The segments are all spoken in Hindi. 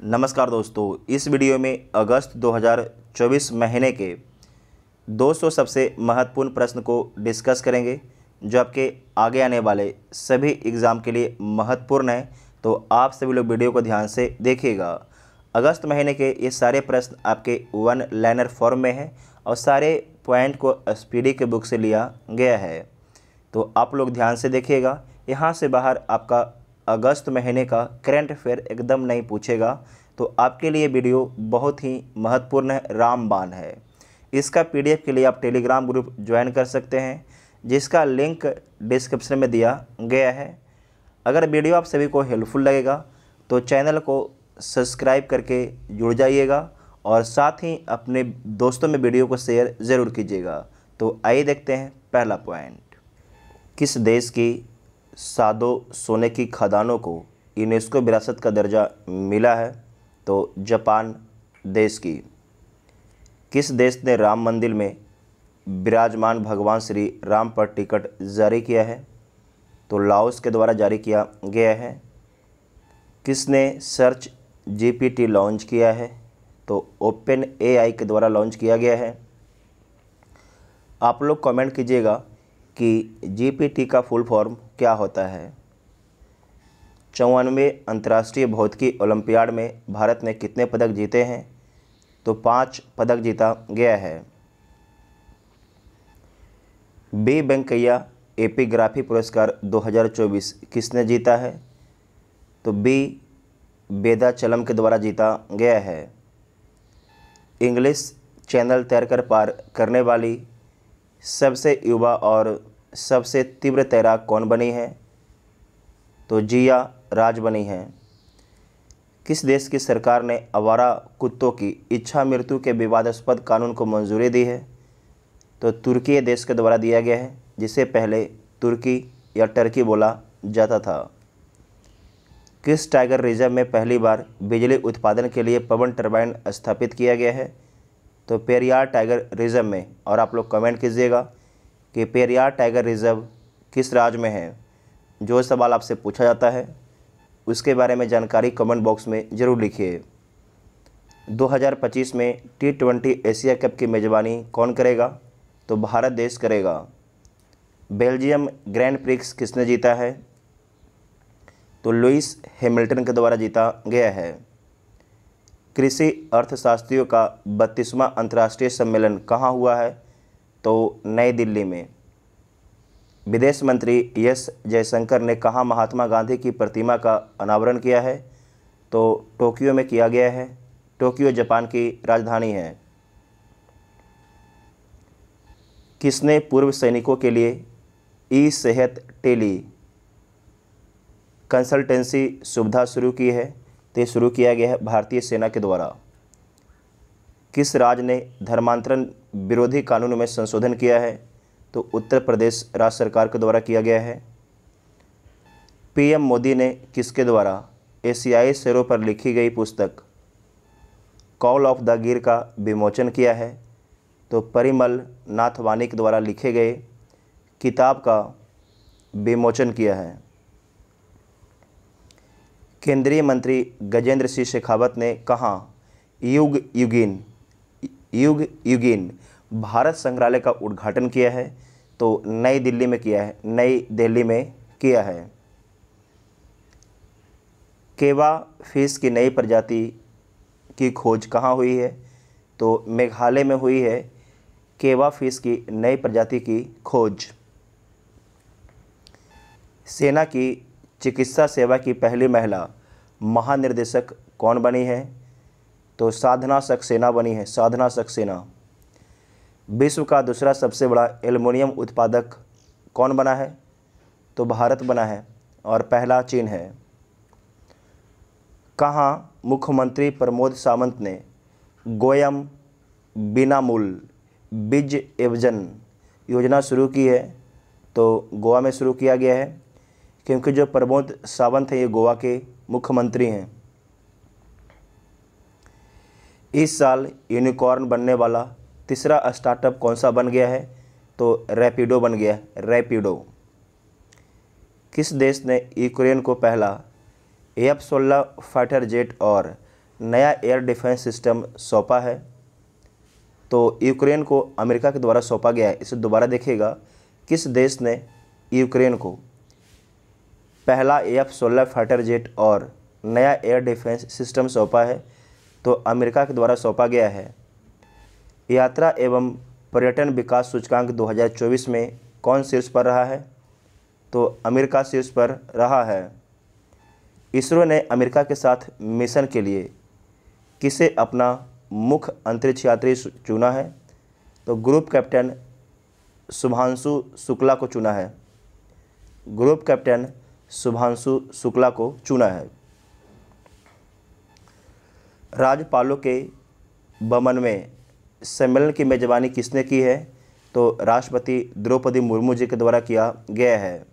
नमस्कार दोस्तों, इस वीडियो में अगस्त 2024 महीने के 200 सबसे महत्वपूर्ण प्रश्न को डिस्कस करेंगे, जो आपके आगे आने वाले सभी एग्ज़ाम के लिए महत्वपूर्ण है। तो आप सभी लोग वीडियो को ध्यान से देखिएगा। अगस्त महीने के ये सारे प्रश्न आपके वन लाइनर फॉर्म में हैं और सारे पॉइंट को स्पीडी के बुक से लिया गया है। तो आप लोग ध्यान से देखिएगा। यहाँ से बाहर आपका अगस्त महीने का करंट अफेयर एकदम नहीं पूछेगा तो आपके लिए वीडियो बहुत ही महत्वपूर्ण रामबान है। इसका पीडीएफ के लिए आप टेलीग्राम ग्रुप ज्वाइन कर सकते हैं, जिसका लिंक डिस्क्रिप्शन में दिया गया है। अगर वीडियो आप सभी को हेल्पफुल लगेगा तो चैनल को सब्सक्राइब करके जुड़ जाइएगा और साथ ही अपने दोस्तों में वीडियो को शेयर ज़रूर कीजिएगा। तो आइए देखते हैं पहला पॉइंट। किस देश की सादो सोने की खदानों को यूनेस्को विरासत का दर्जा मिला है तो जापान देश की। किस देश ने राम मंदिर में विराजमान भगवान श्री राम पर टिकट जारी किया है? तो लाओस के द्वारा जारी किया गया है। किसने सर्च जीपीटी लॉन्च किया है? तो ओपन एआई के द्वारा लॉन्च किया गया है। आप लोग कमेंट कीजिएगा कि जीपीटी का फुल फॉर्म क्या होता है? चौवानवे अंतर्राष्ट्रीय भौतिकी ओलंपियाड में भारत ने कितने पदक जीते हैं? तो पाँच पदक जीता गया है। बी वेंकैया एपीग्राफी पुरस्कार 2024 किसने जीता है? तो बी बेदा चलम के द्वारा जीता गया है। इंग्लिश चैनल तैरकर पार करने वाली सबसे युवा और सबसे तीव्र तैराक कौन बनी है? तो जिया राज बनी है। किस देश की सरकार ने आवारा कुत्तों की इच्छा मृत्यु के विवादास्पद कानून को मंजूरी दी है? तो तुर्की देश के द्वारा दिया गया है, जिसे पहले तुर्की या टर्की बोला जाता था। किस टाइगर रिज़र्व में पहली बार बिजली उत्पादन के लिए पवन टरबाइन स्थापित किया गया है? तो पेरियार टाइगर रिज़र्व में, और आप लोग कमेंट कीजिएगा कि पेरियार टाइगर रिज़र्व किस राज्य में है? जो सवाल आपसे पूछा जाता है, उसके बारे में जानकारी कमेंट बॉक्स में ज़रूर लिखिए। 2025 में टी ट्वेंटी एशिया कप की मेज़बानी कौन करेगा? तो भारत देश करेगा। बेल्जियम ग्रैंड प्रिक्स किसने जीता है? तो लुइस हैमिल्टन के द्वारा जीता गया है। कृषि अर्थशास्त्रियों का बत्तीसवां अंतर्राष्ट्रीय सम्मेलन कहाँ हुआ है? तो नई दिल्ली में। विदेश मंत्री एस जयशंकर ने कहाँ, महात्मा गांधी की प्रतिमा का अनावरण किया है तो टोक्यो में किया गया है। टोक्यो, जापान की राजधानी है। किसने पूर्व सैनिकों के लिए ई सेहत टेली कंसल्टेंसी सुविधा शुरू की है? तो शुरू किया गया है भारतीय सेना के द्वारा। किस राज्य ने धर्मांतरण विरोधी कानून में संशोधन किया है? तो उत्तर प्रदेश राज्य सरकार के द्वारा किया गया है। पीएम मोदी ने किसके द्वारा? एशियाई शेरों पर लिखी गई पुस्तक, कॉल ऑफ़ द गिर का विमोचन किया है। तो परिमल नाथवानी के द्वारा लिखे गए किताब का विमोचन किया है। केंद्रीय मंत्री गजेंद्र सिंह शेखावत ने कहा, युग युगिन युग युगिन, भारत संग्रहालय का उद्घाटन किया है तो नई दिल्ली में किया है, नई दिल्ली में किया है। केवा फ़िश की नई प्रजाति की खोज कहाँ हुई है? तो मेघालय में हुई है, केवा फ़िश की नई प्रजाति की खोज। सेना की चिकित्सा सेवा की पहली महिला महानिर्देशक कौन बनी है? तो साधना सक्सेना बनी है, साधना सक्सेना। विश्व का दूसरा सबसे बड़ा एल्युमिनियम उत्पादक कौन बना है? तो भारत बना है और पहला चीन है। कहाँ मुख्यमंत्री प्रमोद सावंत ने गोयम बिनामूल बीज एवजन योजना शुरू की है? तो गोवा में शुरू किया गया है, क्योंकि जो प्रमोद सावंत हैं, ये गोवा के मुख्यमंत्री हैं। इस साल यूनिकॉर्न बनने वाला तीसरा स्टार्टअप कौन सा बन गया है? तो रैपिडो बन गया है। रैपिडो किस देश ने यूक्रेन को पहला एफ़ सोलह फाइटर जेट और नया एयर डिफेंस सिस्टम सौंपा है? तो यूक्रेन को अमेरिका के द्वारा सौंपा गया है। इसे दोबारा देखिएगा। किस देश ने यूक्रेन को पहला एफ़ सोलह फाइटर जेट और नया एयर डिफेंस सिस्टम सौंपा है तो अमेरिका के द्वारा सौंपा गया है। यात्रा एवं पर्यटन विकास सूचकांक 2024 में कौन शीर्ष पर रहा है? तो अमेरिका शीर्ष पर रहा है। इसरो ने अमेरिका के साथ मिशन के लिए किसे अपना मुख्य अंतरिक्ष यात्री चुना है? तो ग्रुप कैप्टन शुभांशु शुक्ला को चुना है। ग्रुप कैप्टन शुभांशु शुक्ला को चुना है। राज्यपालों के बमन में सम्मेलन की मेजबानी किसने की है? तो राष्ट्रपति द्रौपदी मुर्मू जी के द्वारा किया गया है।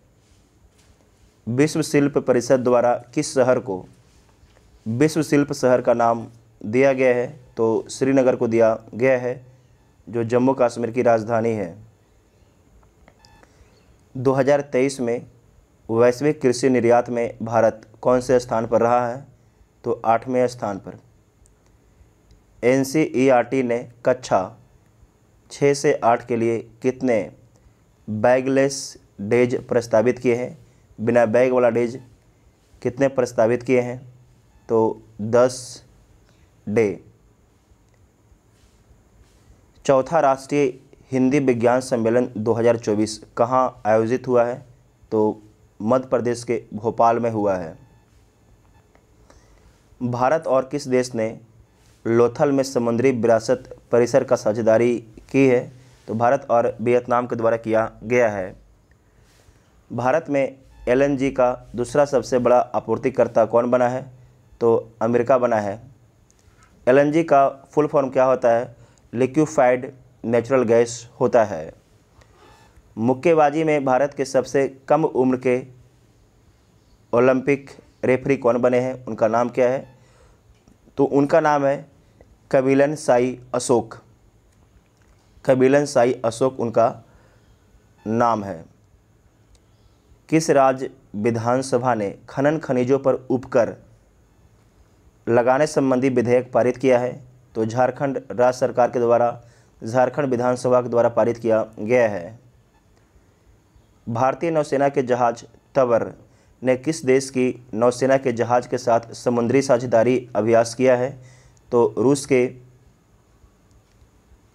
विश्व शिल्प परिषद द्वारा किस शहर को? विश्व शिल्प शहर का नाम दिया गया है तो श्रीनगर को दिया गया है, जो जम्मू कश्मीर की राजधानी है। 2023 में वैश्विक कृषि निर्यात में भारत कौन से स्थान पर रहा है? तो आठवें स्थान पर। एनसीईआरटी ने कक्षा छः से आठ के लिए कितने बैगलेस डेज़ प्रस्तावित किए हैं? बिना बैग वाला डेज़ कितने प्रस्तावित किए हैं? तो दस डे। चौथा राष्ट्रीय हिंदी विज्ञान सम्मेलन 2024 कहाँ आयोजित हुआ है? तो मध्य प्रदेश के भोपाल में हुआ है। भारत और किस देश ने लोथल में समुद्री विरासत परिसर का साझेदारी की है तो भारत और वियतनाम के द्वारा किया गया है। भारत में एलएनजी का दूसरा सबसे बड़ा आपूर्तिकर्ता कौन बना है तो अमेरिका बना है। एलएनजी का फुल फॉर्म क्या होता है? लिक्विफाइड नेचुरल गैस होता है। मुक्केबाजी में भारत के सबसे कम उम्र के ओलंपिक रेफरी कौन बने हैं? उनका नाम क्या है? तो उनका नाम है कबीलन साई अशोक। कबीलन साई अशोक उनका नाम है। किस राज्य विधानसभा ने खनन खनिजों पर उपकर लगाने संबंधी विधेयक पारित किया है? तो झारखंड राज्य सरकार के द्वारा, झारखंड विधानसभा के द्वारा पारित किया गया है। भारतीय नौसेना के जहाज़ तवर ने किस देश की नौसेना के जहाज़ के साथ समुद्री साझेदारी अभ्यास किया है? तो रूस के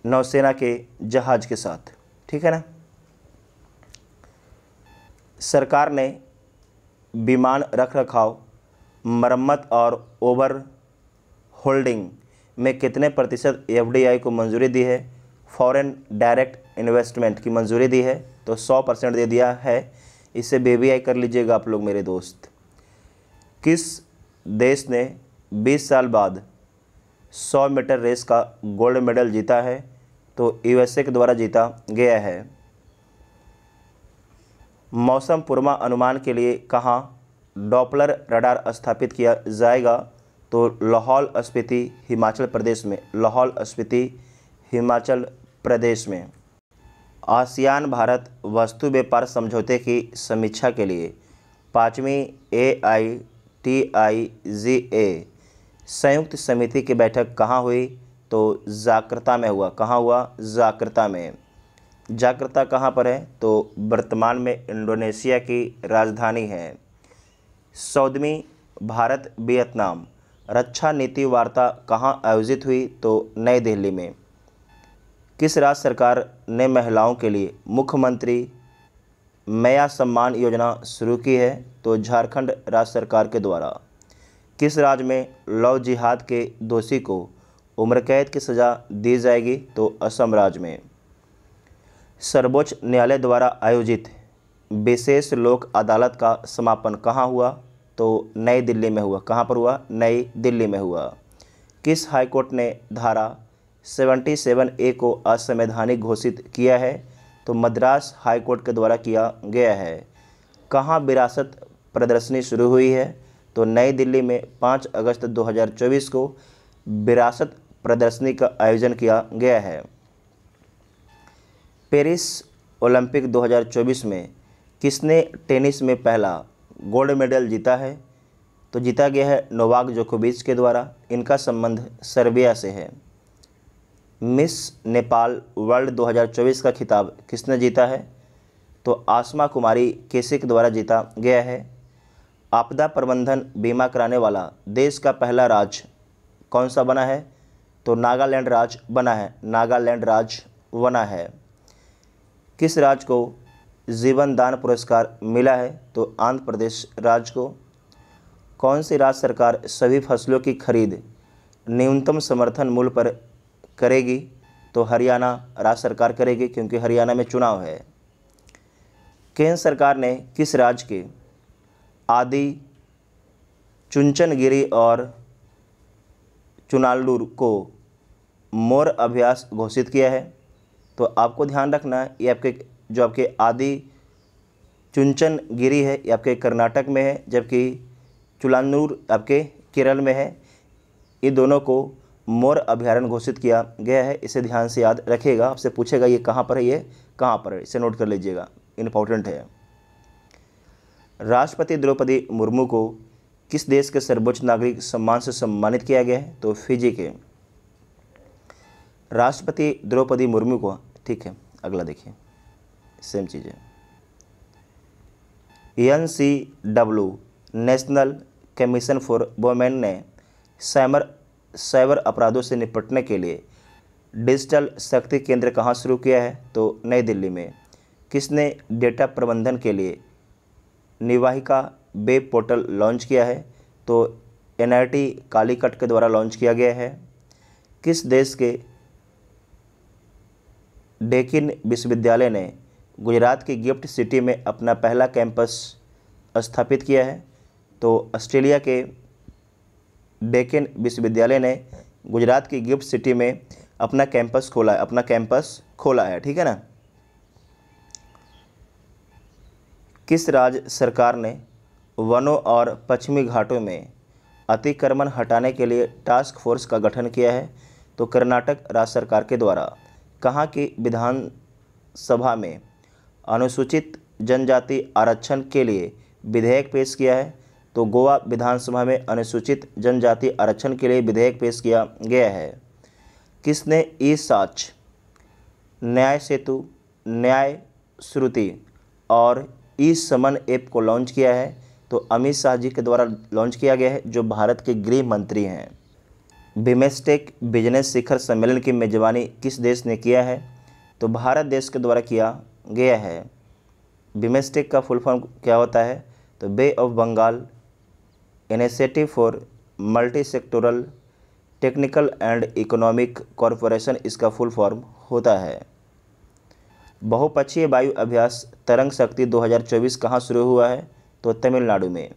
नौसेना के जहाज़ के साथ। ठीक है ना? सरकार ने विमान रख रखाव मरम्मत और ओवर होल्डिंग में कितने प्रतिशत एफडीआई को मंजूरी दी है? फॉरेन डायरेक्ट इन्वेस्टमेंट की मंजूरी दी है। तो 100 परसेंट दे दिया है। इसे बेबीआई कर लीजिएगा आप लोग मेरे दोस्त। किस देश ने 20 साल बाद 100 मीटर रेस का गोल्ड मेडल जीता है? तो यूएसए के द्वारा जीता गया है। मौसम पूर्वा अनुमान के लिए कहाँ डॉपलर रडार स्थापित किया जाएगा? तो लाहौल स्पीति, हिमाचल प्रदेश में। लाहौल स्पीति, हिमाचल प्रदेश में। आसियान भारत वस्तु व्यापार समझौते की समीक्षा के लिए। पाँचवीं ए आई टी आई जी ए संयुक्त समिति की बैठक कहाँ हुई? तो जाकृता में हुआ। कहाँ हुआ? जाकृता में। जाकृता कहाँ पर है? तो वर्तमान में इंडोनेशिया की राजधानी है। सौदवी भारत वियतनाम रक्षा नीति वार्ता कहाँ आयोजित हुई? तो नई दिल्ली में। किस राज्य सरकार ने महिलाओं के लिए मुख्यमंत्री मया सम्मान योजना शुरू की है? तो झारखंड राज्य सरकार के द्वारा। किस राज्य में लव जिहाद के दोषी को उम्र कैद की सज़ा दी जाएगी? तो असम राज्य में। सर्वोच्च न्यायालय द्वारा आयोजित विशेष लोक अदालत का समापन कहाँ हुआ? तो नई दिल्ली में हुआ। कहाँ पर हुआ? नई दिल्ली में हुआ। किस हाईकोर्ट ने धारा 77 ए को असंवैधानिक घोषित किया है तो मद्रास हाईकोर्ट के द्वारा किया गया है। कहाँ विरासत प्रदर्शनी शुरू हुई है तो नई दिल्ली में 5 अगस्त 2024 को विरासत प्रदर्शनी का आयोजन किया गया है। पेरिस ओलंपिक 2024 में किसने टेनिस में पहला गोल्ड मेडल जीता है तो जीता गया है नोवाक जोकोविच के द्वारा। इनका संबंध सर्बिया से है। मिस नेपाल वर्ल्ड 2024 का खिताब किसने जीता है? तो आसमा कुमारी केसे के द्वारा जीता गया है। आपदा प्रबंधन बीमा कराने वाला देश का पहला राज्य कौन सा बना है? तो नागालैंड राज्य बना है। नागालैंड राज्य बना है। किस राज्य को जीवन दान पुरस्कार मिला है? तो आंध्र प्रदेश राज्य को। कौन सी राज्य सरकार सभी फ़सलों की खरीद न्यूनतम समर्थन मूल्य पर करेगी तो हरियाणा राज्य सरकार करेगी, क्योंकि हरियाणा में चुनाव है। केंद्र सरकार ने किस राज्य के आदि चुनचनगिरी और चुनालूर को मोर अभ्यास घोषित किया है? तो आपको ध्यान रखना है, ये आपके, जो आपके आदि चुनचनगिरी है, ये आपके कर्नाटक में है, जबकि चुलानूर आपके केरल में है। ये दोनों को मोर अभ्यारण्य घोषित किया गया है, इसे ध्यान से याद रखेगा आपसे पूछेगा, ये कहाँ पर है, ये कहाँ पर है? इसे नोट कर लीजिएगा। इम्पोर्टेंट है। राष्ट्रपति द्रौपदी मुर्मू को किस देश के सर्वोच्च नागरिक सम्मान से सम्मानित किया गया है? तो फिजी के। राष्ट्रपति द्रौपदी मुर्मू को, ठीक है, अगला देखिए। सेम चीज़ है। N C W, national commission for women ने साइबर साइबर अपराधों से निपटने के लिए डिजिटल शक्ति केंद्र कहाँ शुरू किया है? तो नई दिल्ली में। किसने डेटा प्रबंधन के लिए निवाहिका वेब पोर्टल लॉन्च किया है? तो एन कालीकट के द्वारा लॉन्च किया गया है। किस देश के डेकिन विश्वविद्यालय ने गुजरात की गिफ्ट सिटी में अपना पहला कैंपस स्थापित किया है? तो ऑस्ट्रेलिया के डेकिन विश्वविद्यालय ने गुजरात की गिफ्ट सिटी में अपना कैंपस खोला है अपना कैंपस खोला है, ठीक है ना? किस राज्य सरकार ने वनों और पश्चिमी घाटों में अतिक्रमण हटाने के लिए टास्क फोर्स का गठन किया है? तो कर्नाटक राज्य सरकार के द्वारा कहाँ की विधानसभा में अनुसूचित जनजाति आरक्षण के लिए विधेयक पेश किया है? तो गोवा विधानसभा में अनुसूचित जनजाति आरक्षण के लिए विधेयक पेश किया गया है। किसने ई साच न्याय सेतु, न्याय श्रुति और ई समन ऐप को लॉन्च किया है तो अमित शाह जी के द्वारा लॉन्च किया गया है, जो भारत के गृह मंत्री हैं। बिमेस्टेक बिज़नेस शिखर सम्मेलन की मेजबानी किस देश ने किया है तो भारत देश के द्वारा किया गया है। बिमेस्टेक का फुल फॉर्म क्या होता है तो bay of Bengal initiative for multi sectoral technical and economic corporation इसका फुल फॉर्म होता है। बहुपक्षीय वायु अभ्यास तरंग शक्ति 2024 कहाँ शुरू हुआ है? तो तमिलनाडु में।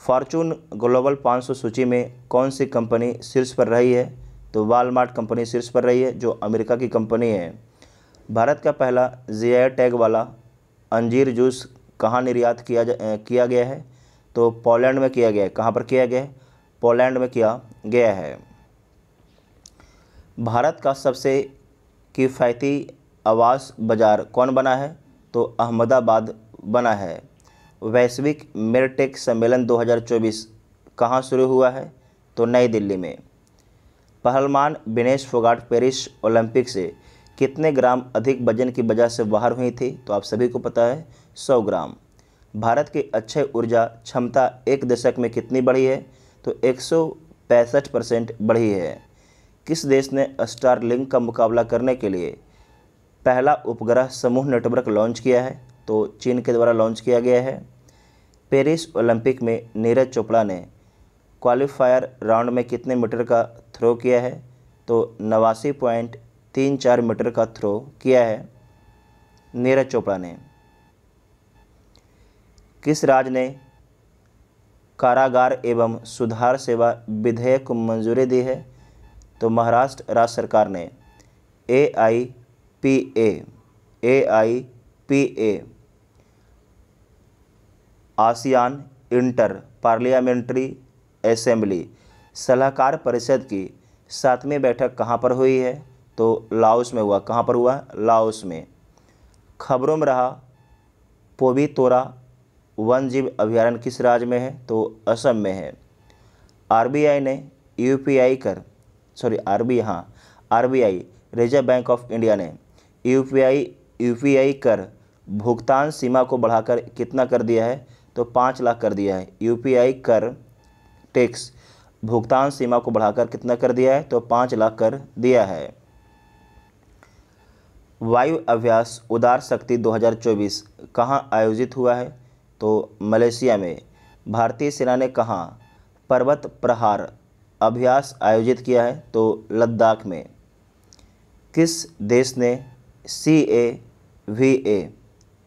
फॉर्चून ग्लोबल 500 सूची में कौन सी कंपनी शीर्ष पर रही है? तो वालमार्ट कंपनी शीर्ष पर रही है जो अमेरिका की कंपनी है। भारत का पहला जी टैग वाला अंजीर जूस कहाँ निर्यात किया जा, किया गया है? तो पोलैंड में किया गया है कहाँ पर किया गया? है पोलैंड में किया गया है। भारत का सबसे किफ़ायती आवास बाज़ार कौन बना है? तो अहमदाबाद बना है। वैश्विक मेरटेक सम्मेलन 2024 कहाँ शुरू हुआ है? तो नई दिल्ली में। पहलमान विनेश फोगाट पेरिस ओलंपिक से कितने ग्राम अधिक वज़न की वजह से बाहर हुई थी? तो आप सभी को पता है 100 ग्राम। भारत की अक्षय ऊर्जा क्षमता एक दशक में कितनी बढ़ी है? तो एक सौ पैंसठ परसेंट बढ़ी है। किस देश ने स्टारलिंक का मुकाबला करने के लिए पहला उपग्रह समूह नेटवर्क लॉन्च किया है? तो चीन के द्वारा लॉन्च किया गया है। पेरिस ओलंपिक में नीरज चोपड़ा ने क्वालिफायर राउंड में कितने मीटर का थ्रो किया है? तो नवासी पॉइंट तीन चार मीटर का थ्रो किया है, नीरज चोपड़ा ने। किस राज्य ने कारागार एवं सुधार सेवा विधेयक को मंजूरी दी है? तो महाराष्ट्र राज्य सरकार ने A I P A A I P A ASEAN inter parliamentary assembly सलाहकार परिषद की सातवीं बैठक कहाँ पर हुई है? तो लाओस में हुआ। कहाँ पर हुआ? लाओस में। खबरों में रहा पोबी तोरा वन जीव अभ्यारण्य किस राज्य में है? तो असम में है। आरबीआई ने यूपीआई कर सॉरी आरबी हाँ RBI, reserve bank of India ने यूपीआई यूपीआई कर भुगतान सीमा को बढ़ाकर कितना कर दिया है? तो पाँच लाख कर दिया है। यूपीआई कर टैक्स, भुगतान सीमा को बढ़ाकर कितना कर दिया है? तो पाँच लाख कर दिया है। वायु अभ्यास उदार शक्ति 2024 कहाँ आयोजित हुआ है? तो मलेशिया में भारतीय सेना ने कहाँ, पर्वत प्रहार अभ्यास आयोजित किया है तो लद्दाख में। किस देश ने सी A V A,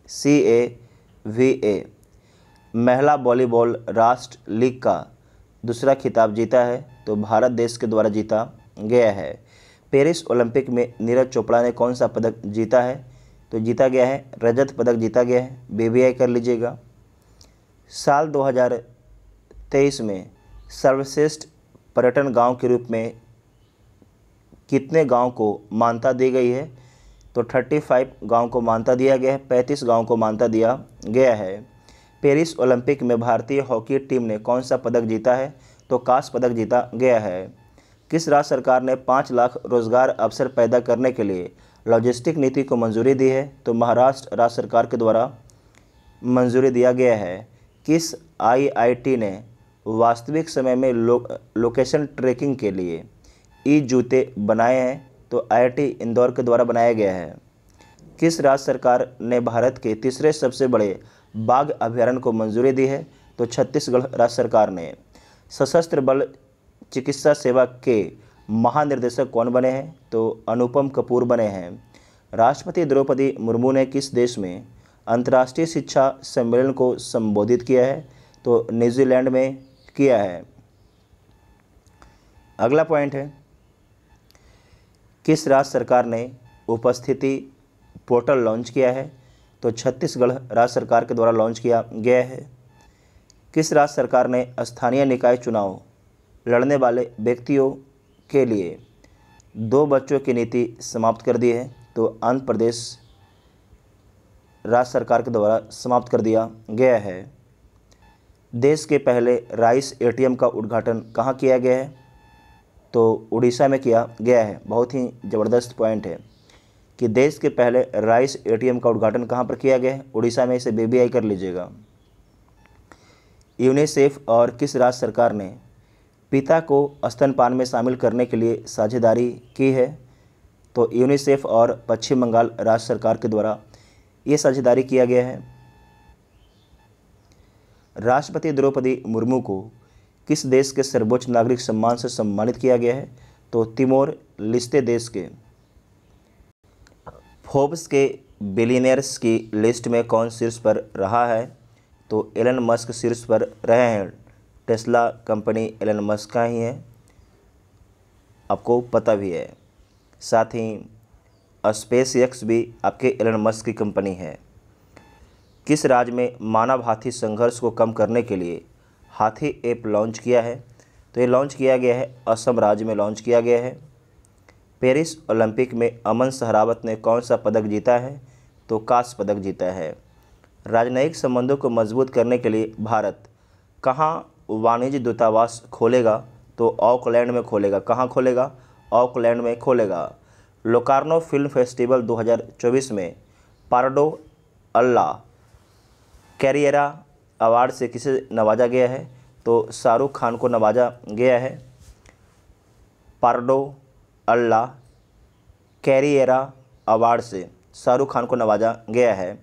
C A V A महिला वॉलीबॉल राष्ट्र लीग का दूसरा खिताब जीता है तो भारत देश के द्वारा जीता गया है। पेरिस ओलंपिक में नीरज चोपड़ा ने कौन सा पदक जीता है? तो जीता गया है, रजत पदक जीता गया है, बीबीआई कर लीजिएगा। साल 2023 में सर्वश्रेष्ठ पर्यटन गाँव के रूप में कितने गाँव को मान्यता दी गई है? तो 35 गाँव को मान्यता दिया गया है 35 गाँव को मान्यता दिया गया है। पेरिस ओलंपिक में भारतीय हॉकी टीम ने कौन सा पदक जीता है? तो कांस्य पदक जीता गया है। किस राज्य सरकार ने पाँच लाख रोज़गार अवसर पैदा करने के लिए लॉजिस्टिक नीति को मंजूरी दी है? तो महाराष्ट्र राज्य सरकार के द्वारा मंजूरी दिया गया है। किस आईआईटी ने वास्तविक समय में लो, लोकेशन ट्रैकिंग के लिए ई जूते बनाए हैं? तो आईआईटी इंदौर के द्वारा बनाया गया है। किस राज्य सरकार ने भारत के तीसरे सबसे बड़े बाघ अभ्यारण्य को मंजूरी दी है? तो छत्तीसगढ़ राज्य सरकार ने। सशस्त्र बल चिकित्सा सेवा के महानिर्देशक कौन बने हैं? तो अनुपम कपूर बने हैं। राष्ट्रपति द्रौपदी मुर्मू ने किस देश में अंतर्राष्ट्रीय शिक्षा सम्मेलन को संबोधित किया है तो न्यूजीलैंड में किया है। अगला पॉइंट है, किस राज्य सरकार ने उपस्थिति पोर्टल लॉन्च किया है? तो छत्तीसगढ़ राज्य सरकार के द्वारा लॉन्च किया गया है। किस राज्य सरकार ने स्थानीय निकाय चुनाव लड़ने वाले व्यक्तियों के लिए दो बच्चों की नीति समाप्त कर दी है? तो आंध्र प्रदेश राज्य सरकार के द्वारा समाप्त कर दिया गया है। देश के पहले राइस एटीएम का उद्घाटन कहाँ किया गया है? तो उड़ीसा में किया गया है। बहुत ही ज़बरदस्त पॉइंट है कि देश के पहले राइस एटीएम का उद्घाटन कहाँ पर किया गया है। उड़ीसा में इसे बेबीआई कर लीजिएगा। यूनिसेफ और किस राज्य सरकार ने पिता को स्तनपान में शामिल करने के लिए साझेदारी की है? तो यूनिसेफ और पश्चिम बंगाल राज्य सरकार के द्वारा ये साझेदारी किया गया है। राष्ट्रपति द्रौपदी मुर्मू को किस देश के सर्वोच्च नागरिक सम्मान से सम्मानित किया गया है? तो तिमोर लिस्ते देश के। फोर्ब्स के बिलीनियर्स की लिस्ट में कौन शीर्ष पर रहा है? तो एलन मस्क शीर्ष पर रहे हैं। टेस्ला कंपनी एलन मस्क का ही है। आपको पता भी है। साथ ही स्पेस एक्स भी आपके एलन मस्क की कंपनी है। किस राज्य में मानव हाथी संघर्ष को कम करने के लिए हाथी ऐप लॉन्च किया है? तो ये लॉन्च किया गया है, असम राज्य में लॉन्च किया गया है। पेरिस ओलंपिक में अमन सहरावत ने कौन सा पदक जीता है? तो कांस्य पदक जीता है। राजनयिक संबंधों को मज़बूत करने के लिए भारत कहाँ वाणिज्य दूतावास खोलेगा? तो ऑकलैंड में खोलेगा। कहाँ खोलेगा? ऑकलैंड में खोलेगा। लोकार्नो फ़िल्म फेस्टिवल 2024 में पारडो अल्लाह कैरियरा अवार्ड से किसे नवाजा गया है? तो शाहरुख खान को नवाजा गया है। पारडो अल्लाह कैरियरा अवार्ड से शाहरुख खान को नवाजा गया है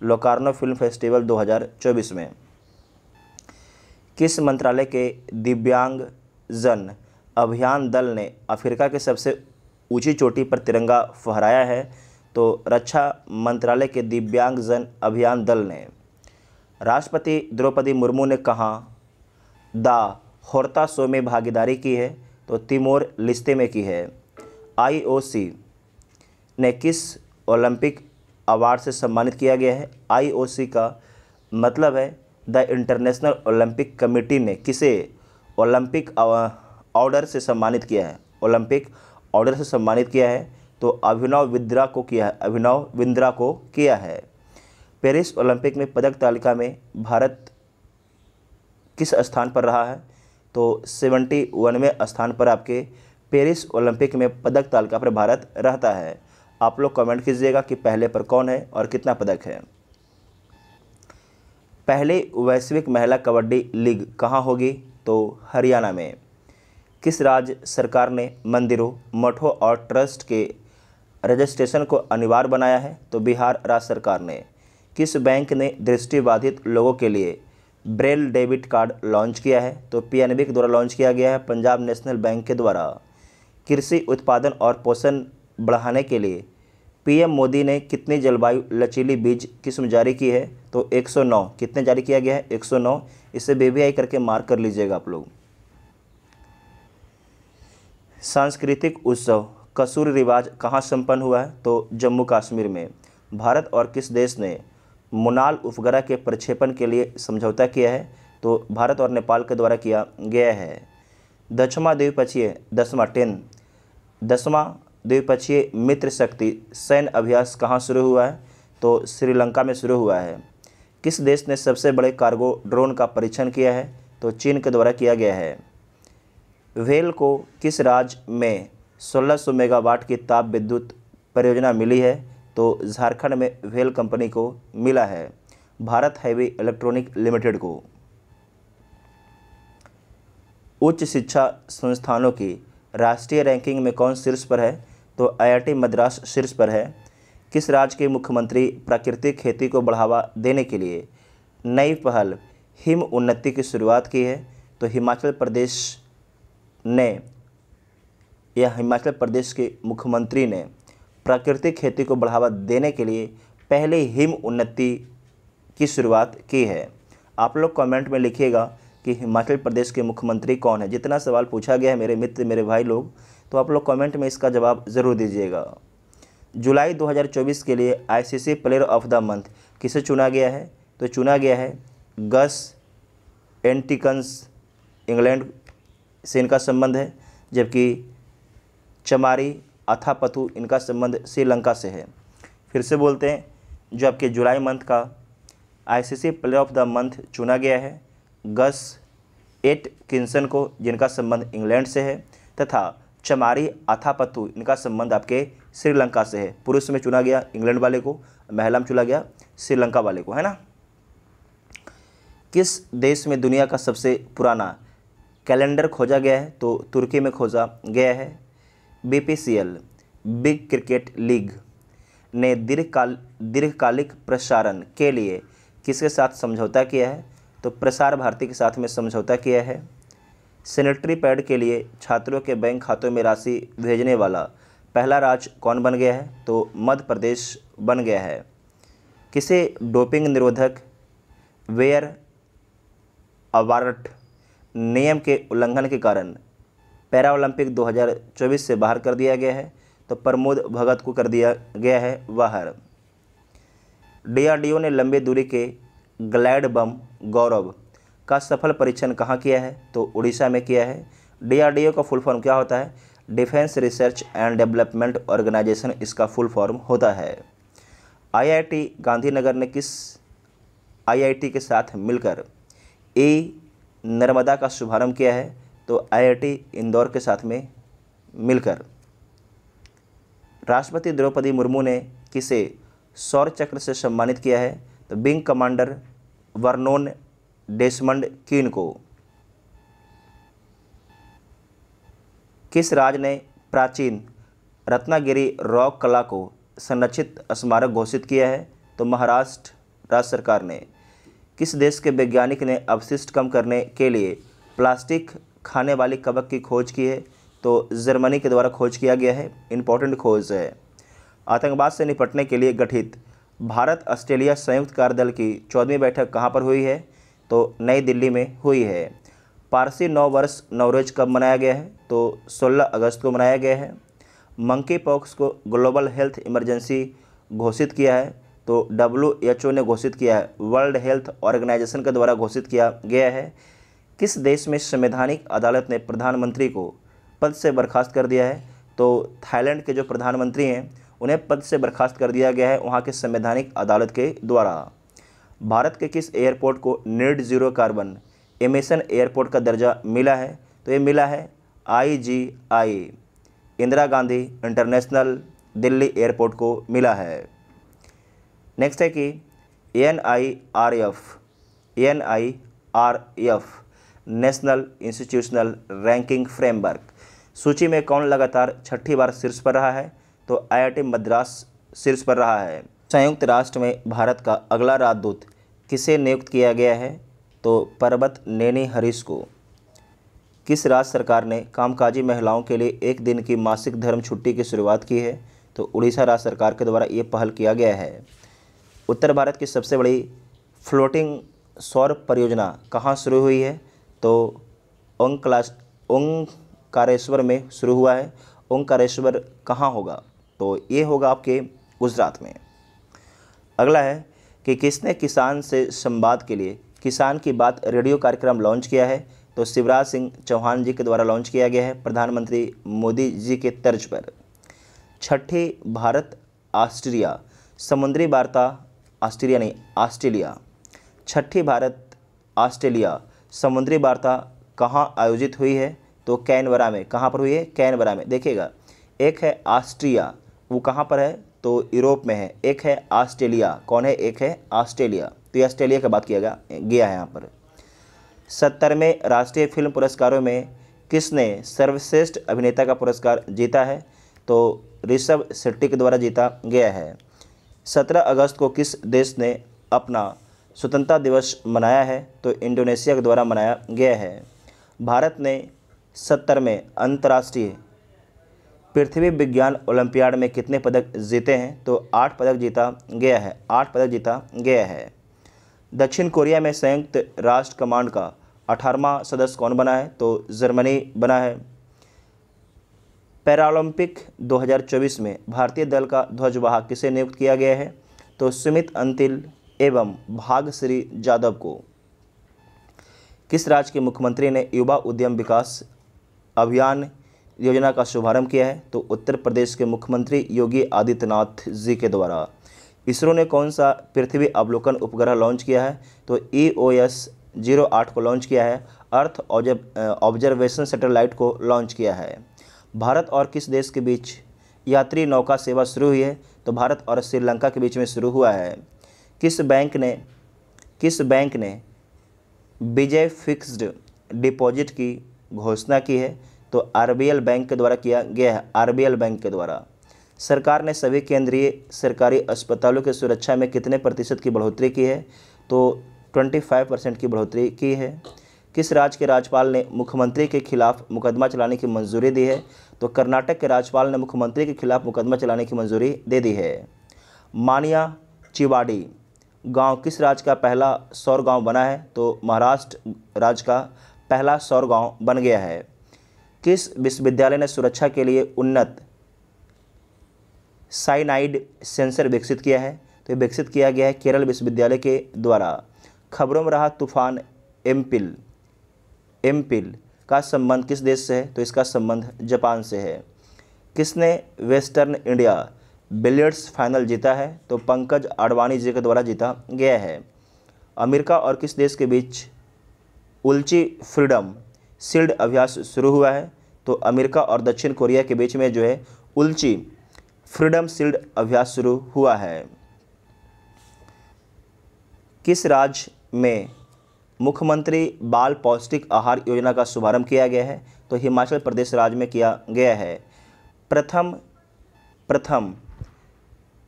लोकार्नो फ़िल्म फेस्टिवल 2024 में। किस मंत्रालय के दिव्यांग जन अभियान दल ने अफ्रीका के सबसे ऊँची चोटी पर तिरंगा फहराया है तो रक्षा मंत्रालय के दिव्यांगजन अभियान दल ने। राष्ट्रपति द्रौपदी मुर्मू ने कहा, द होरता शो में भागीदारी की है तो तिमोर लिस्ते में की है। आईओसी ने किस ओलंपिक अवार्ड से सम्मानित किया गया है? आईओसी का मतलब है, द इंटरनेशनल ओलंपिक कमेटी ने किसे ओलंपिक ऑर्डर से सम्मानित किया है? ओलंपिक ऑर्डर से सम्मानित किया है तो अभिनव विद्रा को किया है, अभिनव विंद्रा को किया है। पेरिस ओलंपिक में पदक तालिका में भारत किस स्थान पर रहा है? तो सेवेंटी वनवें स्थान पर आपके पेरिस ओलंपिक में पदक तालिका पर भारत रहता है। आप लोग कमेंट कीजिएगा कि पहले पर कौन है और कितना पदक है। पहले वैश्विक महिला कबड्डी लीग कहाँ होगी? तो हरियाणा में। किस राज्य सरकार ने मंदिरों, मठों और ट्रस्ट के रजिस्ट्रेशन को अनिवार्य बनाया है? तो बिहार राज्य सरकार ने किस बैंक ने दृष्टिबाधित लोगों के लिए ब्रेल डेबिट कार्ड लॉन्च किया है? तो पीएनबी के द्वारा लॉन्च किया गया है। पंजाब नेशनल बैंक के द्वारा कृषि उत्पादन और पोषण बढ़ाने के लिए पीएम मोदी ने कितनी जलवायु लचीली बीज किस्म जारी की है? तो 109 कितने जारी किया गया है? 109 इसे बेबीआई करके मार्क कर लीजिएगा आप लोग। सांस्कृतिक उत्सव कसूर रिवाज कहाँ संपन्न हुआ है? तो जम्मू कश्मीर में। भारत और किस देश ने मुनाल उपग्रह के प्रक्षेपण के लिए समझौता किया है? तो भारत और नेपाल के द्वारा किया गया है। दक्षमा द्विपक्षीय, दसवा टेन। दसवा द्विपक्षीय मित्र शक्ति सैन्य अभ्यास कहाँ शुरू हुआ है? तो श्रीलंका में शुरू हुआ है। किस देश ने सबसे बड़े कार्गो ड्रोन का परीक्षण किया है? तो चीन के द्वारा किया गया है। वेल को किस राज्य में 1600 मेगावाट की ताप विद्युत परियोजना मिली है? तो झारखंड में वेल कंपनी को मिला है भारत हैवी इलेक्ट्रॉनिक लिमिटेड को। उच्च शिक्षा संस्थानों की राष्ट्रीय रैंकिंग में कौन शीर्ष पर है? तो आईआईटी मद्रास शीर्ष पर है। किस राज्य के मुख्यमंत्री प्राकृतिक खेती को बढ़ावा देने के लिए नई पहल हिम उन्नति की शुरुआत की है? तो हिमाचल प्रदेश ने, या हिमाचल प्रदेश के मुख्यमंत्री ने, प्राकृतिक खेती को बढ़ावा देने के लिए पहले हिम उन्नति की शुरुआत की है। आप लोग कमेंट में लिखिएगा कि हिमाचल प्रदेश के मुख्यमंत्री कौन है। जितना सवाल पूछा गया है मेरे मित्र, मेरे भाई लोग तो आप लोग कमेंट में इसका जवाब ज़रूर दीजिएगा। जुलाई 2024 के लिए ICC player of the month किसे चुना गया है? तो चुना गया है गस एंटिकन्स इंग्लैंड से इनका संबंध है, जबकि चमारी, अथापथु इनका संबंध श्रीलंका से है। फिर से बोलते हैं, जो आपके जुलाई मंथ का ICC player of the month चुना गया है, गस एट किन्सन को, जिनका संबंध इंग्लैंड से है, तथा चमारी, अथापथु इनका संबंध आपके श्रीलंका से है। पुरुष में चुना गया इंग्लैंड वाले को महिला में चुना गया श्रीलंका वाले को, है ना? किस देश में दुनिया का सबसे पुराना कैलेंडर खोजा गया है तो तुर्की में खोजा गया है। बीपीसीएल बिग क्रिकेट लीग ने दीर्घकाल, दीर्घकालिक प्रसारण के लिए किसके साथ समझौता किया है? तो प्रसार भारती के साथ में समझौता किया है। सैनिटरी पैड के लिए छात्रों के बैंक खातों में राशि भेजने वाला पहला राज्य कौन बन गया है? तो मध्य प्रदेश बन गया है। किसे? डोपिंग निरोधक, वेयर अवार्ड नियम के उल्लंघन के कारण पैरा ओलंपिक 2024 से बाहर कर दिया गया है तो प्रमोद भगत को कर दिया गया है बाहर। डीआरडीओ ने लंबी दूरी के ग्लैड बम गौरव का सफल परीक्षण कहाँ किया है तो उड़ीसा में किया है। डीआरडीओ का फुल फॉर्म क्या होता है? Defence research and development organisation इसका फुल फॉर्म होता है। आईआईटी गांधीनगर ने किस आईआईटी के साथ मिलकर ए नर्मदा का शुभारंभ किया है तो आईआईटी इंदौर के साथ में मिलकर। राष्ट्रपति द्रौपदी मुर्मू ने किसे सौर चक्र से सम्मानित किया है तो विंग कमांडर वर्नोन डेसमंड कीन को। किस राज्य ने प्राचीन रत्नागिरी रॉक कला को संरक्षित स्मारक घोषित किया है तो महाराष्ट्र राज्य सरकार ने। किस देश के वैज्ञानिक ने अवशिष्ट कम करने के लिए प्लास्टिक खाने वाली कवक की खोज की है? तो जर्मनी के द्वारा खोज किया गया है। इम्पोर्टेंट खोज है। आतंकवाद से निपटने के लिए गठित भारत ऑस्ट्रेलिया संयुक्त कार्यदल की चौदहवीं बैठक कहाँ पर हुई है? तो नई दिल्ली में हुई है। पारसी नौ वर्ष नवरोज कब मनाया गया है? तो 16 अगस्त को मनाया गया है। मंकी पॉक्स को ग्लोबल हेल्थ इमरजेंसी घोषित किया है। तो WHO ने घोषित किया है। वर्ल्ड हेल्थ ऑर्गेनाइजेशन के द्वारा घोषित किया गया है। किस देश में संवैधानिक अदालत ने प्रधानमंत्री को पद से बर्खास्त कर दिया है? तो थाईलैंड के जो प्रधानमंत्री हैं, उन्हें पद से बर्खास्त कर दिया गया है वहाँ के संवैधानिक अदालत के द्वारा। भारत के किस एयरपोर्ट को net zero carbon emission airport का दर्जा मिला है? तो ये मिला है I G I Indira Gandhi international Delhi airport को मिला है। नेक्स्ट है कि N I R F N I R F national institutional ranking framework सूची में कौन लगातार छठी बार शीर्ष पर रहा है? तो आईआईटी मद्रास शीर्ष पर रहा है। संयुक्त राष्ट्र में भारत का अगला राजदूत किसे नियुक्त किया गया है? तो पर्वत नैनी हरीश को। किस राज्य सरकार ने कामकाजी महिलाओं के लिए एक दिन की मासिक धर्म छुट्टी की शुरुआत की है? तो उड़ीसा राज्य सरकार के द्वारा ये पहल किया गया है। उत्तर भारत की सबसे बड़ी फ्लोटिंग सौर परियोजना कहाँ शुरू हुई है? तो ओंकलाश ओंकारेश्वर में शुरू हुआ है। ओंकारेश्वर कहाँ होगा? तो ये होगा आपके गुजरात में। अगला है कि किसने किसान से संवाद के लिए, किसान की बात रेडियो कार्यक्रम लॉन्च किया है? तो शिवराज सिंह चौहान जी के द्वारा लॉन्च किया गया है प्रधानमंत्री मोदी जी के तर्ज पर। छठी भारत, ऑस्ट्रिया, समुद्री वार्ता ऑस्ट्रेलिया नहीं, ऑस्ट्रेलिया। छठी भारत, ऑस्ट्रेलिया। समुद्री वार्ता कहाँ आयोजित हुई है? तो कैनबरा में। कहाँ पर हुई है? कैनबरा में। देखिएगा, एक है ऑस्ट्रिया, वो कहाँ पर है? तो यूरोप में है। एक है ऑस्ट्रेलिया। कौन है? एक है ऑस्ट्रेलिया। तो ये ऑस्ट्रेलिया का बात किया गया गया है यहाँ पर। सत्तरवें राष्ट्रीय फ़िल्म पुरस्कारों में किसने सर्वश्रेष्ठ अभिनेता का पुरस्कार जीता है? तो ऋषभ शेट्टी के द्वारा जीता गया है। सत्रह अगस्त को किस देश ने अपना स्वतंत्रता दिवस मनाया है? तो इंडोनेशिया के द्वारा मनाया गया है। भारत ने सत्तर में अंतर्राष्ट्रीय पृथ्वी विज्ञान ओलंपियाड में कितने पदक जीते हैं? तो आठ पदक जीता गया है। आठ पदक जीता गया है। दक्षिण कोरिया में संयुक्त राष्ट्र कमांड का अठारहवा सदस्य कौन बना है? तो जर्मनी बना है। पैरालंपिक 2024 में भारतीय दल का ध्वजवाहक किसे नियुक्त किया गया है? तो सुमित अंतिल एवं भागश्री जादव को। किस राज्य के मुख्यमंत्री ने युवा उद्यम विकास अभियान योजना का शुभारंभ किया है? तो उत्तर प्रदेश के मुख्यमंत्री योगी आदित्यनाथ जी के द्वारा। इसरो ने कौन सा पृथ्वी अवलोकन उपग्रह लॉन्च किया है? तो ई ओ एस ज़ीरो आठ को लॉन्च किया है। अर्थ ऑब्जर्वेशन सैटेलाइट को लॉन्च किया है। भारत और किस देश के बीच यात्री नौका सेवा शुरू हुई है? तो भारत और श्रीलंका के बीच में शुरू हुआ है। किस बैंक ने, किस बैंक ने विजय फिक्स्ड डिपॉजिट की घोषणा की है? तो आरबीएल बैंक के द्वारा किया गया है। आरबीएल बैंक के द्वारा। सरकार ने सभी केंद्रीय सरकारी अस्पतालों की सुरक्षा में कितने प्रतिशत की बढ़ोतरी की है? तो 25 परसेंट की बढ़ोतरी की है। किस राज्य के राज्यपाल ने मुख्यमंत्री के खिलाफ मुकदमा चलाने की मंजूरी दी है? तो कर्नाटक के राज्यपाल ने मुख्यमंत्री के खिलाफ मुकदमा चलाने की मंजूरी दे दी है। मानिया चिवाड़ी, गाँव किस राज्य का पहला सौर गाँव बना है? तो महाराष्ट्र राज्य का पहला सौर गाँव बन गया है। किस विश्वविद्यालय ने सुरक्षा के लिए उन्नत साइनाइड सेंसर विकसित किया है? तो विकसित किया गया है केरल विश्वविद्यालय के द्वारा। खबरों में रहा तूफ़ान एम्पिल एमपिल का संबंध किस देश से है? तो इसका संबंध जापान से है। किसने वेस्टर्न इंडिया बिलियर्ड्स फाइनल जीता है? तो पंकज आडवाणी जी के द्वारा जीता गया है। अमेरिका और किस देश के बीच उल्ची फ्रीडम सील्ड अभ्यास शुरू हुआ है? तो अमेरिका और दक्षिण कोरिया के बीच में जो है उल्ची फ्रीडम सील्ड अभ्यास शुरू हुआ है। किस राज्य में मुख्यमंत्री बाल पौष्टिक आहार योजना का शुभारंभ किया गया है तो हिमाचल प्रदेश राज्य में किया गया है। प्रथम प्रथम,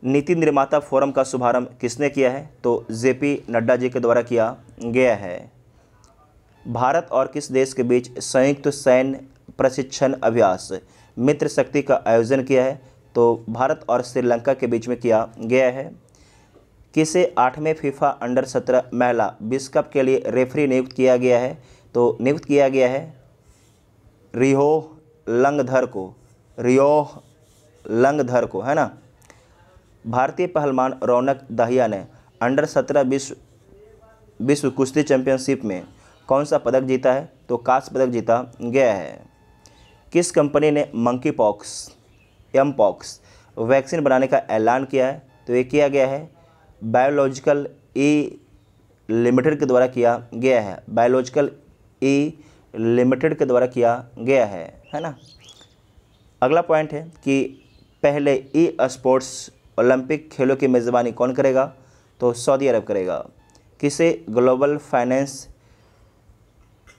नीति निर्माता फोरम का शुभारंभ किसने किया है तो जेपी नड्डा जी के द्वारा किया गया है। भारत और किस देश के बीच संयुक्त सैन्य प्रशिक्षण अभ्यास, मित्र शक्ति का आयोजन किया है तो भारत और श्रीलंका के बीच में किया गया है। किसे आठवें फीफा अंडर सत्रह महिला विश्व कप के लिए रेफरी नियुक्त किया गया है? तो नियुक्त किया गया है रिहो लंगधर को। रियो लंगधर को, है ना? भारतीय पहलवान रौनक दहिया ने अंडर सत्रह विश्व विश्व कुश्ती चैंपियनशिप में कौन सा पदक जीता है? तो कांस्य पदक जीता गया है। किस कंपनी ने monkey pox M pox vaccine बनाने का ऐलान किया है? तो ये किया गया है बायोलॉजिकल ई लिमिटेड के द्वारा किया गया है। बायोलॉजिकल ई लिमिटेड के द्वारा किया गया है है ना? अगला पॉइंट है कि पहले ई स्पोर्ट्स ओलंपिक खेलों की मेज़बानी कौन करेगा? तो सऊदी अरब करेगा। किसे? Global finance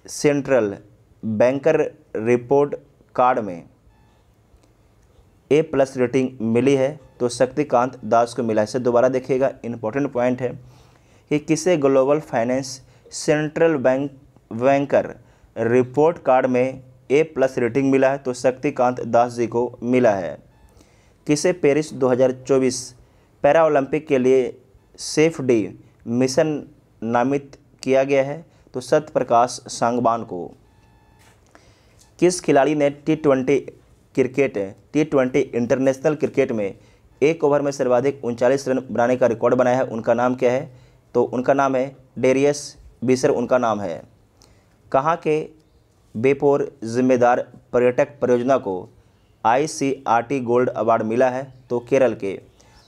central banker report card में। ए प्लस रेटिंग मिली है। तो शक्तिकांत दास को मिला इसे दोबारा देखिएगा इंपॉर्टेंट पॉइंट है कि किसे global finance central bank banker report card में ए प्लस रेटिंग मिला है तो शक्तिकांत दास जी को मिला है। किसे पेरिस 2024 पैरा ओलंपिक के लिए सेफ़ डे मिशन नामित किया गया है तो सत्य प्रकाश सांगवान को। किस खिलाड़ी ने T twenty cricket T twenty international cricket में एक ओवर में सर्वाधिक उनचालीस रन बनाने का रिकॉर्ड बनाया है। उनका नाम क्या है? तो उनका नाम है डेरियस बिसर, उनका नाम है। कहाँ के बेपोर जिम्मेदार पर्यटक परियोजना को आईसीआरटी गोल्ड अवार्ड मिला है? तो केरल के।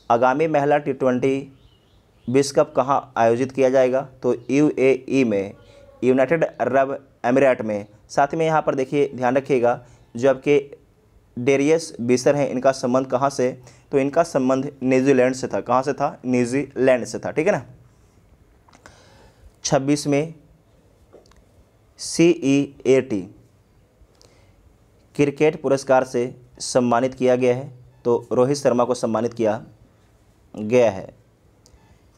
आगामी महिला टी ट्वेंटी विश्व कप कहाँ आयोजित किया जाएगा? तो यूएई में, यूनाइटेड अरब अमीरात में। साथ में यहाँ पर देखिए, ध्यान रखिएगा जो आपके डेरियस बिसर हैं, इनका संबंध कहाँ से तो इनका संबंध न्यूजीलैंड से था। कहाँ से था? न्यूजीलैंड से था, ठीक है ना? छब्बीस में सी ई ए टी क्रिकेट पुरस्कार से सम्मानित किया गया है। तो रोहित शर्मा को सम्मानित किया गया है।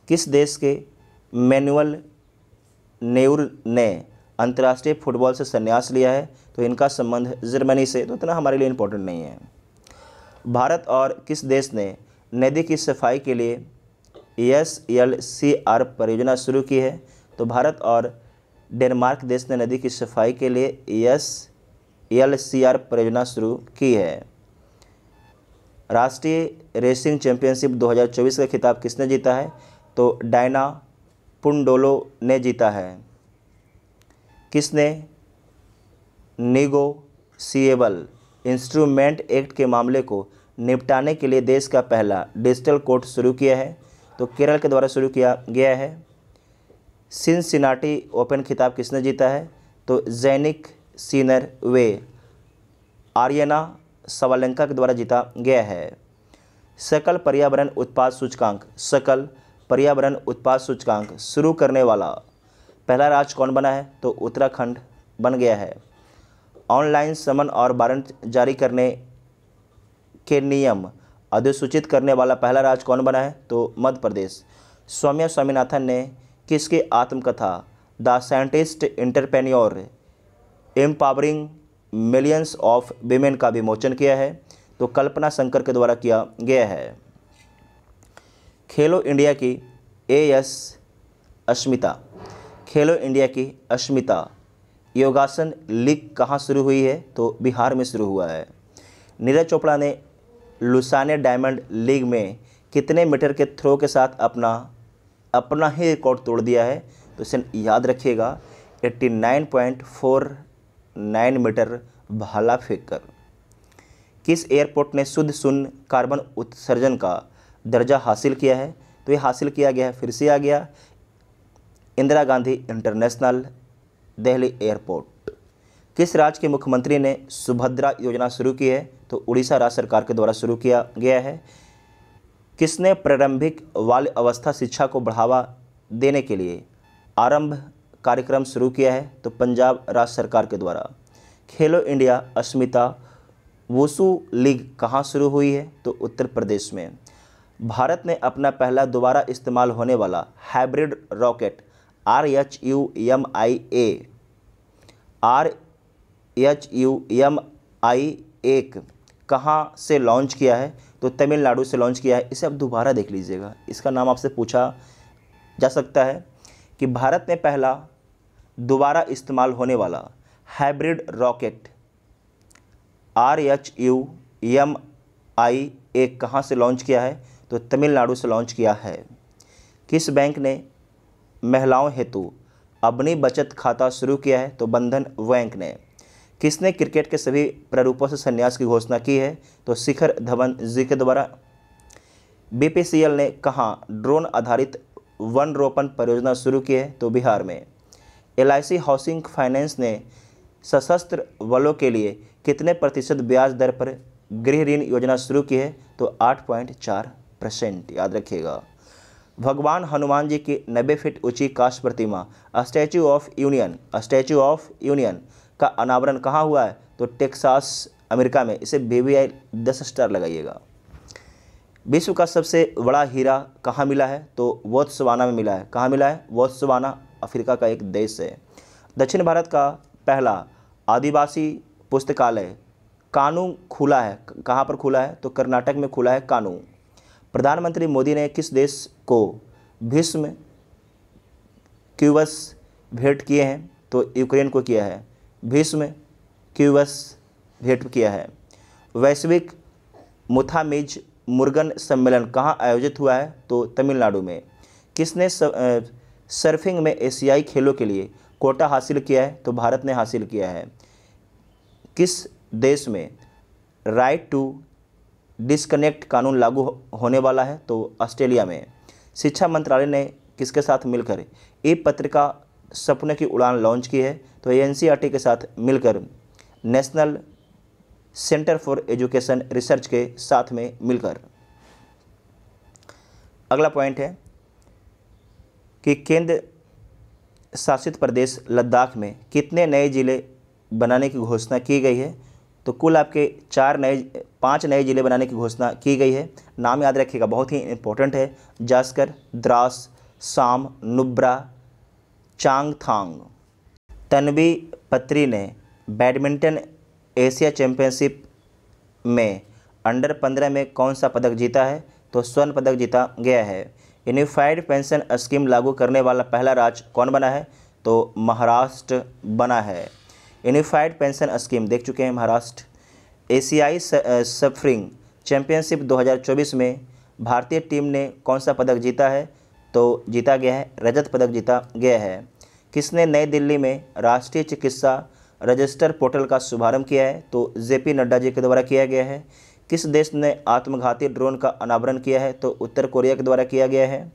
किस देश के मैनुअल नेउर ने अंतर्राष्ट्रीय फुटबॉल से संन्यास लिया है? तो इनका संबंध जर्मनी से तो इतना हमारे लिए इम्पोर्टेंट नहीं है। भारत और किस देश ने नदी की सफ़ाई के लिए एस एल सी आर परियोजना शुरू की है? तो भारत और डेनमार्क देश ने नदी की सफ़ाई के लिए एस एल सी आर परियोजना शुरू की है। राष्ट्रीय रेसिंग चैंपियनशिप 2024 का खिताब किसने जीता है? तो डायना पुंडोलो ने जीता है। किसने? निगोसिएबल इंस्ट्रूमेंट एक्ट के मामले को निपटाने के लिए देश का पहला डिजिटल कोर्ट शुरू किया है। तो केरल के द्वारा शुरू किया गया है। सिनसिनाटी ओपन खिताब किसने जीता है? तो जैनिक सीनर वे आर्यना सवालंका के द्वारा जीता गया है। सकल पर्यावरण उत्पाद सूचकांक, सकल पर्यावरण उत्पाद सूचकांक शुरू करने वाला पहला राज्य कौन बना है? तो उत्तराखंड बन गया है। ऑनलाइन समन और वारंट जारी करने के नियम अधिसूचित करने वाला पहला राज्य कौन बना है? तो मध्य प्रदेश। सौम्या स्वामीनाथन ने किसकी आत्मकथा the scientist entrepreneur empowering millions of women का विमोचन किया है? तो कल्पना शंकर के द्वारा किया गया है। खेलो इंडिया की A S Asmita Khelo India की अस्मिता योगासन लीग कहाँ शुरू हुई है? तो बिहार में शुरू हुआ है। नीरज चोपड़ा ने लुसाने डायमंड लीग में कितने मीटर के थ्रो के साथ अपना अपना ही रिकॉर्ड तोड़ दिया है? तो इसे याद रखिएगा 89.49 मीटर भाला फेंक कर किस एयरपोर्ट ने शुद्ध शून्य कार्बन उत्सर्जन का दर्जा हासिल किया है? तो ये हासिल किया गया है, फिर से आ गया, इंदिरा गांधी इंटरनेशनल दिल्ली एयरपोर्ट। किस राज्य के मुख्यमंत्री ने सुभद्रा योजना शुरू की है? तो उड़ीसा राज्य सरकार के द्वारा शुरू किया गया है। किसने प्रारंभिक बाल अवस्था शिक्षा को बढ़ावा देने के लिए आरंभ कार्यक्रम शुरू किया है? तो पंजाब राज्य सरकार के द्वारा। खेलो इंडिया, अस्मिता वुसु लीग कहाँ शुरू हुई है? तो उत्तर प्रदेश में। भारत ने अपना पहला दोबारा इस्तेमाल होने वाला hybrid rocket R H U M I A R H U M I एक। कहाँ से लॉन्च किया है? तो तमिलनाडु से लॉन्च किया है। इसे आप दोबारा देख लीजिएगा। इसका नाम आपसे पूछा जा सकता है कि भारत ने पहला दोबारा इस्तेमाल होने वाला hybrid rocket R H U M I एक कहाँ से लॉन्च किया है? तो तमिलनाडु से लॉन्च किया है। किस बैंक ने महिलाओं हेतु। अपनी बचत खाता शुरू किया है तो बंधन बैंक ने। किसने क्रिकेट के सभी प्रारूपों से संन्यास की घोषणा की है तो शिखर धवन जी के द्वारा। बीपीसीएल ने कहा, ड्रोन आधारित वन रोपण परियोजना शुरू की है तो बिहार में। एलआईसी हाउसिंग फाइनेंस ने सशस्त्र बलों के लिए कितने प्रतिशत ब्याज दर पर गृह ऋण योजना शुरू की है तो 8.4 परसेंट, याद रखिएगा। भगवान हनुमान जी की नब्बे फीट ऊँची काश प्रतिमा statue of union statue of union का अनावरण कहाँ हुआ है? तो टेक्सास, अमेरिका में। इसे बी वी आई दस स्टार लगाइएगा। विश्व का सबसे बड़ा हीरा कहाँ मिला है? तो वोत्सवाना में मिला है। कहाँ मिला है? वोत्सवाना अफ्रीका का एक देश है। दक्षिण भारत का पहला आदिवासी पुस्तकालय कानू खुला है। कहाँ पर खुला है? तो कर्नाटक में खुला है कानू प्रधानमंत्री मोदी ने किस देश को भीष्म क्यूबस भेंट किए हैं? तो यूक्रेन को किया है। भीष्म क्यूबस भेंट किया है। वैश्विक मुथामिज मुर्गन सम्मेलन कहाँ आयोजित हुआ है? तो तमिलनाडु में। किसने सर्फिंग में एशियाई खेलों के लिए कोटा हासिल किया है? तो भारत ने हासिल किया है। किस देश में राइट टू डिस्कनेक्ट कानून लागू होने वाला है तो ऑस्ट्रेलिया में। शिक्षा मंत्रालय ने किसके साथ मिलकर ई पत्रिका सपने की उड़ान लॉन्च की है तो एन के साथ मिलकर national centre for education research के साथ में मिलकर। अगला पॉइंट है कि केंद्र शासित प्रदेश लद्दाख में कितने नए ज़िले बनाने की घोषणा की गई है तो कुल आपके चार नए पाँच नए ज़िले बनाने की घोषणा की गई है। नाम याद रखिएगा, बहुत ही इंपॉर्टेंट है। जास्कर, द्रास, साम, नुब्रा, चांगथांग। तनवी पत्री ने बैडमिंटन एशिया चैम्पियनशिप में अंडर पंद्रह में कौन सा पदक जीता है? तो स्वर्ण पदक जीता गया है। यूनिफाइड पेंशन स्कीम लागू करने वाला पहला राज्य कौन बना है? तो महाराष्ट्र बना है। यूनिफाइड पेंशन स्कीम देख चुके हैं महाराष्ट्र। एशियाई सफरिंग चैंपियनशिप 2024 में भारतीय टीम ने कौन सा पदक जीता है? तो जीता गया है, रजत पदक जीता गया है। किसने नई दिल्ली में राष्ट्रीय चिकित्सा रजिस्टर पोर्टल का शुभारंभ किया है? तो जेपी नड्डा जी के द्वारा किया गया है। किस देश ने आत्मघाती ड्रोन का अनावरण किया है? तो उत्तर कोरिया के द्वारा किया गया है।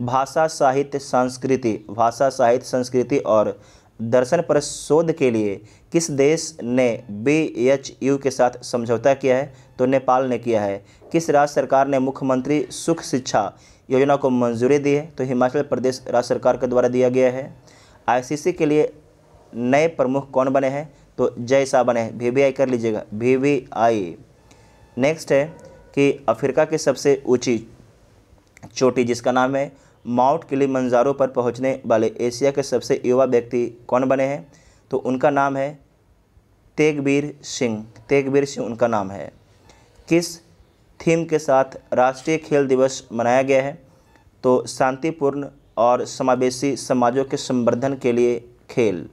भाषा, साहित्य, संस्कृति, भाषा, साहित्य, संस्कृति और दर्शन पर शोध के लिए किस देश ने बी एच यू के साथ समझौता किया है? तो नेपाल ने किया है। किस राज्य सरकार ने मुख्यमंत्री सुख शिक्षा योजना को मंजूरी दी है? तो हिमाचल प्रदेश राज्य सरकार के द्वारा दिया गया है। आईसीसी के लिए नए प्रमुख कौन बने हैं? तो जय शाह बने हैं। वी कर लीजिएगा। वी नेक्स्ट है कि अफ्रीका की सबसे ऊँची चोटी जिसका नाम है माउंट किलीमंजारो पर पहुँचने वाले एशिया के सबसे युवा व्यक्ति कौन बने हैं? तो उनका नाम है तेगबीर सिंह तेगबीर सिंह उनका नाम है। किस थीम के साथ राष्ट्रीय खेल दिवस मनाया गया है? तो शांतिपूर्ण और समावेशी समाजों के संवर्धन के लिए खेल।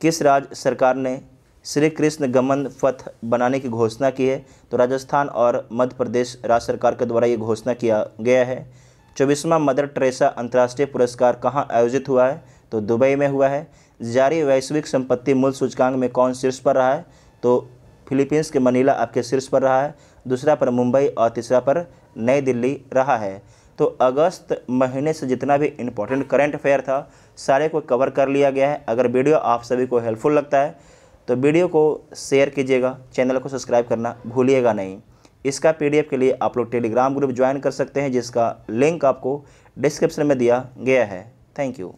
किस राज्य सरकार ने श्री कृष्ण गमन पथ बनाने की घोषणा की है? तो राजस्थान और मध्य प्रदेश राज्य सरकार के द्वारा ये घोषणा किया गया है। चौबीसवां मदर ट्रेसा अंतर्राष्ट्रीय पुरस्कार कहाँ आयोजित हुआ है? तो दुबई में हुआ है। जारी वैश्विक संपत्ति मूल्य सूचकांक में कौन शीर्ष पर रहा है? तो फिलीपींस के मनीला आपके शीर्ष पर रहा है, दूसरा पर मुंबई और तीसरा पर नई दिल्ली रहा है। तो अगस्त महीने से जितना भी इम्पोर्टेंट करंट अफेयर था, सारे को कवर कर लिया गया है। अगर वीडियो आप सभी को हेल्पफुल लगता है तो वीडियो को शेयर कीजिएगा चैनल को सब्सक्राइब करना भूलिएगा नहीं। इसका पीडीएफ के लिए आप लोग टेलीग्राम ग्रुप ज्वाइन कर सकते हैं, जिसका लिंक आपको डिस्क्रिप्शन में दिया गया है। Thank you